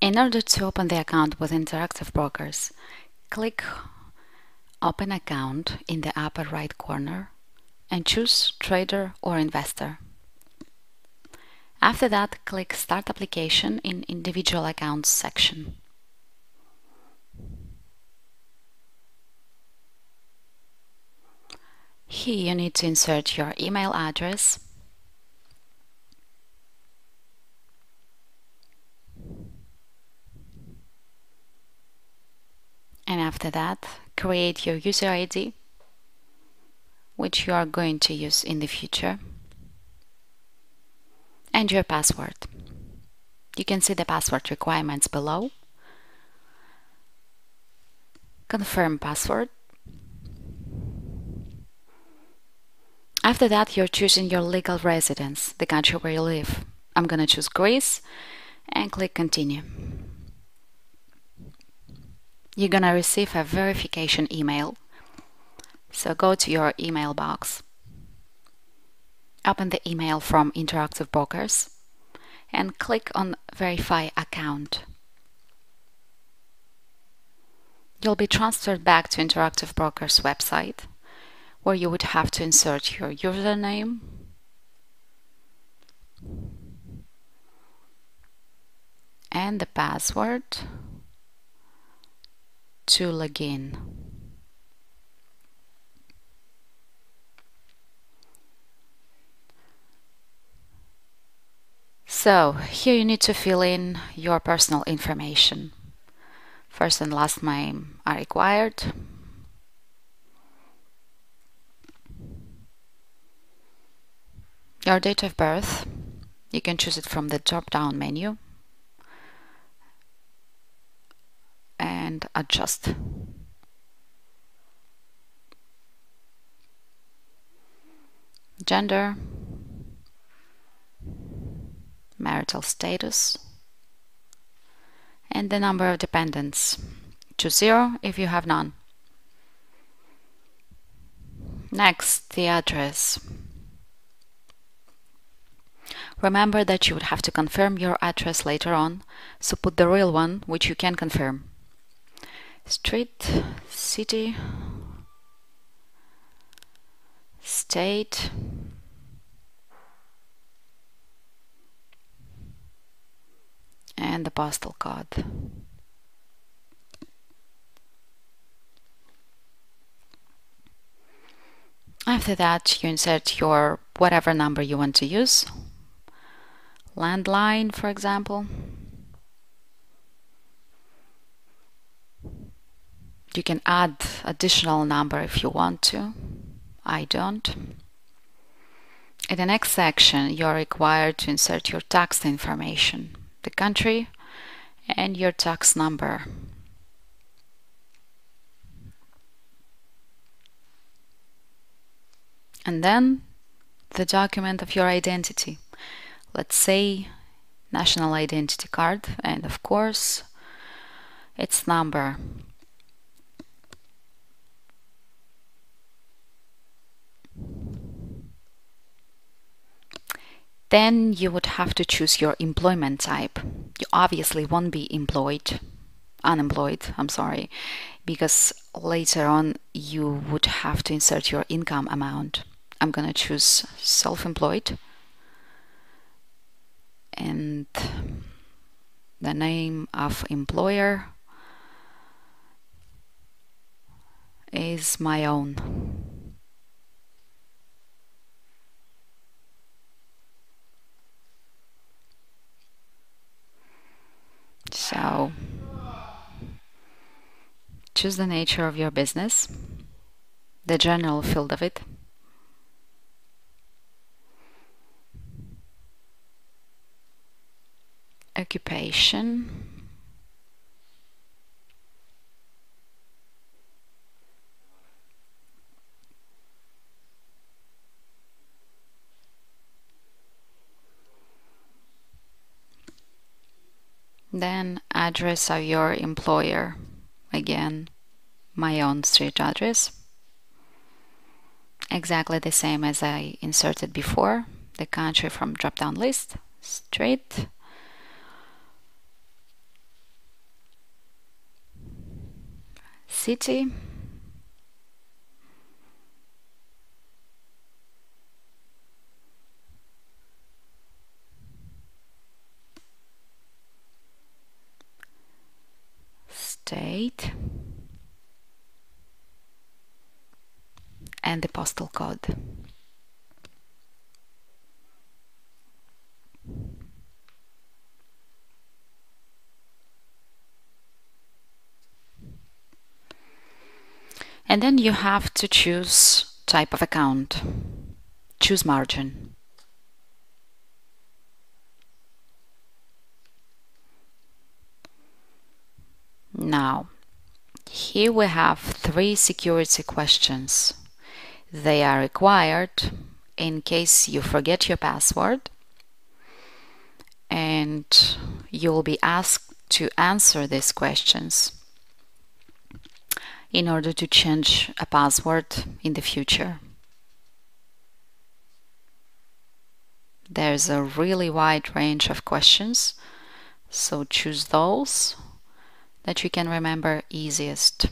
In order to open the account with Interactive Brokers, click Open Account in the upper right corner and choose Trader or Investor. After that, click Start Application in Individual Accounts section. Here you need to insert your email address and after that create your user ID which you are going to use in the future and your password. You can see the password requirements below. Confirm password. After that, you're choosing your legal residence, the country where you live. I'm gonna choose Greece and click continue you're gonna receive a verification email. So go to your email box, open the email from Interactive Brokers, and click on Verify Account. You'll be transferred back to Interactive Brokers website, where you would have to insert your username, and the password to login. So here you need to fill in your personal information. First and last name are required. Your date of birth, you can choose it from the drop down menu. And adjust. Gender, marital status, and the number of dependents. Choose zero if you have none. Next, the address. Remember that you would have to confirm your address later on, so put the real one, which you can confirm street, city, state, and the postal code. After that, you insert your whatever number you want to use, landline, for example. You can add additional number if you want to. I don't. In the next section, you're required to insert your tax information, the country, and your tax number. And then the document of your identity. Let's say national identity card and of course its number Then you would have to choose your employment type. You obviously won't be employed, unemployed, I'm sorry, because later on you would have to insert your income amount. I'm gonna choose self-employed and the name of employer is my own. So choose the nature of your business, the general field of it. Occupation. Then address of your employer again my own street address. Exactly the same as I inserted before the country from drop down list street. City. State and the postal code. And then you have to choose type of account. Choose margin. Now, here we have three security questions. They are required in case you forget your password and you will be asked to answer these questions in order to change a password in the future. There's a really wide range of questions, so choose those that you can remember easiest.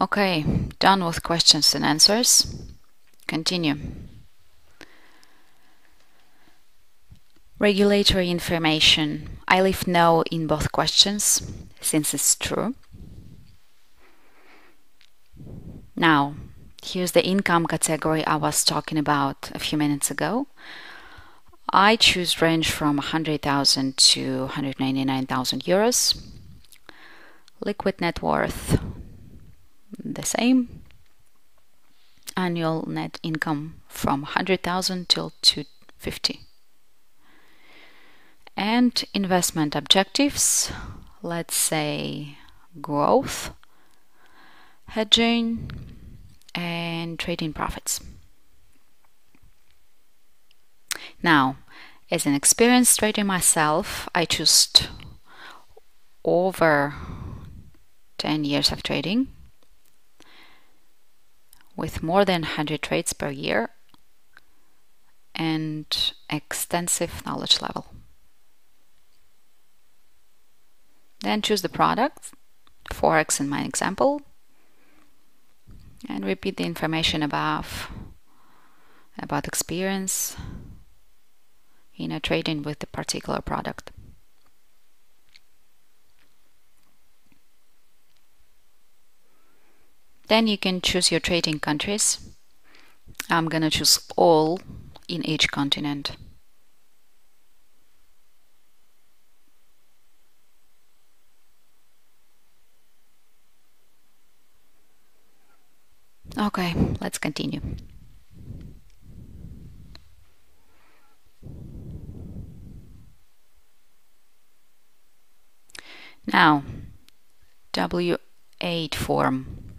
Okay, done with questions and answers. Continue. Regulatory information. I leave no in both questions, since it's true. Now, here's the income category I was talking about a few minutes ago. I choose range from 100,000 to 199,000 euros. Liquid net worth the same. Annual net income from 100,000 till 250. And investment objectives, let's say growth, hedging, and trading profits. Now, as an experienced trader myself, I choose over 10 years of trading with more than 100 trades per year and extensive knowledge level. Then choose the product, Forex in my example, and repeat the information above about experience in a trading with the particular product. Then you can choose your trading countries. I'm gonna choose all in each continent. Okay, let's continue. Now, W8 form.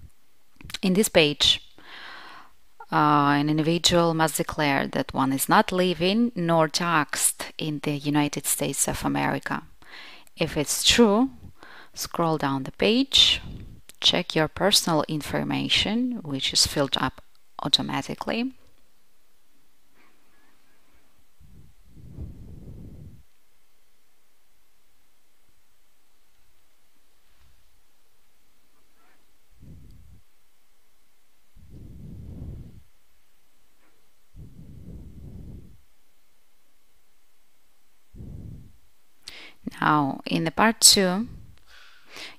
In this page, uh, an individual must declare that one is not living nor taxed in the United States of America. If it's true, scroll down the page, check your personal information, which is filled up automatically. Now, in the part 2,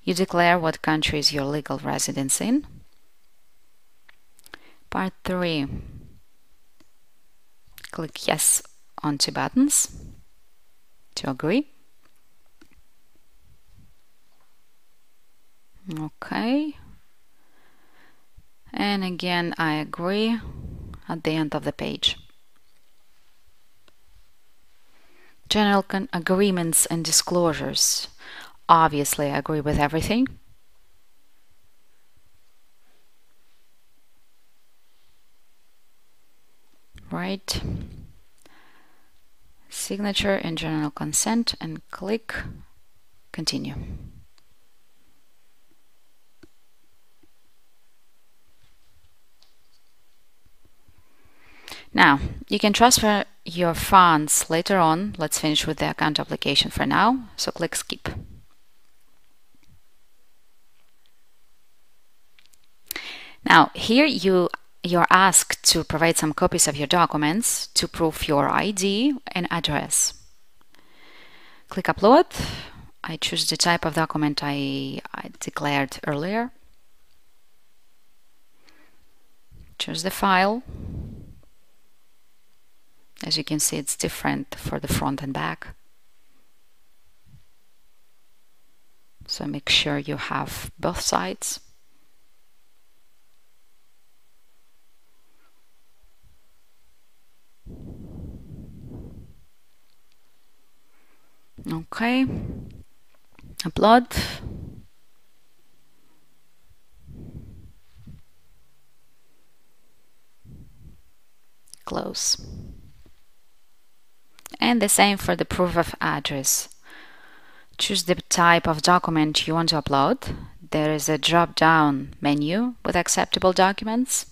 you declare what country is your legal residence in. Part 3, click yes on two buttons to agree. Okay. And again, I agree at the end of the page. General agreements and disclosures. obviously I agree with everything. Right. Signature and general consent and click continue. Now, you can transfer your funds later on. Let's finish with the account application for now. So click skip. Now, here you you're asked to provide some copies of your documents to prove your ID and address. Click upload. I choose the type of document I, I declared earlier. Choose the file. As you can see, it's different for the front and back. So make sure you have both sides. Okay, upload. Close. And the same for the proof of address. Choose the type of document you want to upload. There is a drop down menu with acceptable documents.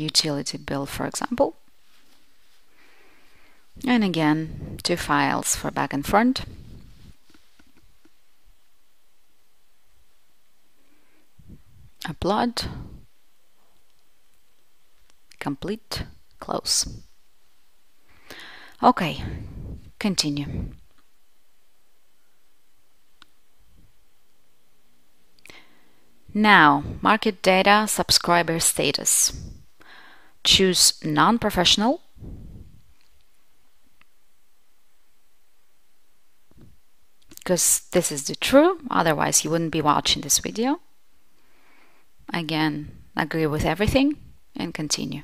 utility bill, for example. And again, two files for back and front. Upload, complete, close. Okay, continue. Now, market data subscriber status. Choose non-professional. Because this is the true otherwise you wouldn't be watching this video again agree with everything and continue.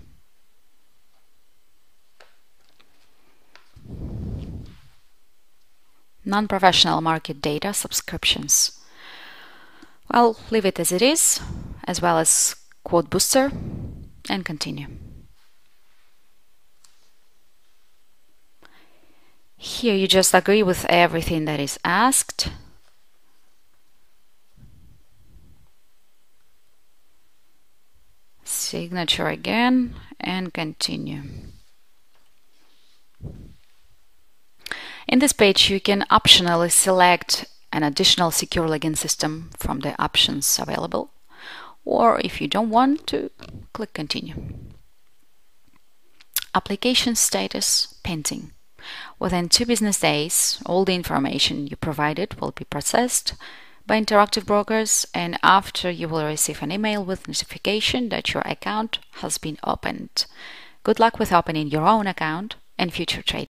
Non-professional market data subscriptions. Well leave it as it is as well as quote booster and continue. Here you just agree with everything that is asked. Signature again and continue. In this page you can optionally select an additional secure login system from the options available or if you don't want to, click continue. Application status pending. Within two business days, all the information you provided will be processed by Interactive Brokers and after you will receive an email with notification that your account has been opened. Good luck with opening your own account and future trading.